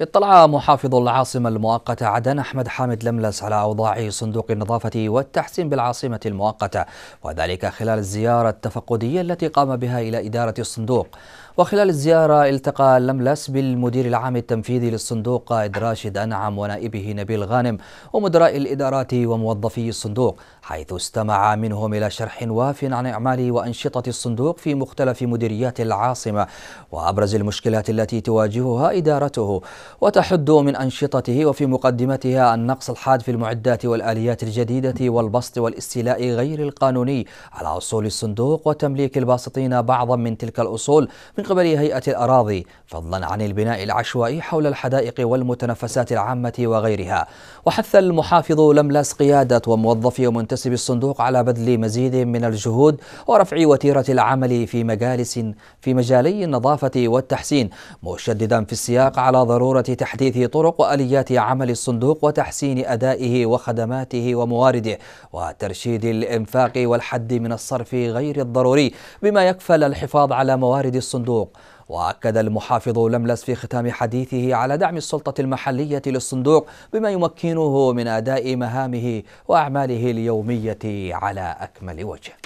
اطلع محافظ العاصمة المؤقتة عدن أحمد حامد لملس على أوضاع صندوق النظافة والتحسين بالعاصمة المؤقتة وذلك خلال الزيارة التفقدية التي قام بها إلى إدارة الصندوق. وخلال الزيارة التقى لملس بالمدير العام التنفيذي للصندوق قائد راشد أنعم ونائبه نبيل غانم ومدراء الإدارات وموظفي الصندوق حيث استمع منهم إلى شرح واف عن أعمال وأنشطة الصندوق في مختلف مديريات العاصمة وأبرز المشكلات التي تواجهها إدارته. وتحد من أنشطته وفي مقدمتها النقص الحاد في المعدات والآليات الجديدة والبسط والاستيلاء غير القانوني على أصول الصندوق وتمليك الباسطين بعضا من تلك الأصول من قبل هيئة الأراضي فضلا عن البناء العشوائي حول الحدائق والمتنفسات العامة وغيرها. وحث المحافظ لملس قيادة وموظفي ومنتسبي الصندوق على بذل مزيد من الجهود ورفع وتيرة العمل في مجالس في مجالي النظافة والتحسين مشددا في السياق على ضرورة تحديث طرق وآليات عمل الصندوق وتحسين أدائه وخدماته وموارده وترشيد الإنفاق والحد من الصرف غير الضروري بما يكفل الحفاظ على موارد الصندوق. وأكد المحافظ لملس في ختام حديثه على دعم السلطة المحلية للصندوق بما يمكنه من أداء مهامه وأعماله اليومية على أكمل وجه.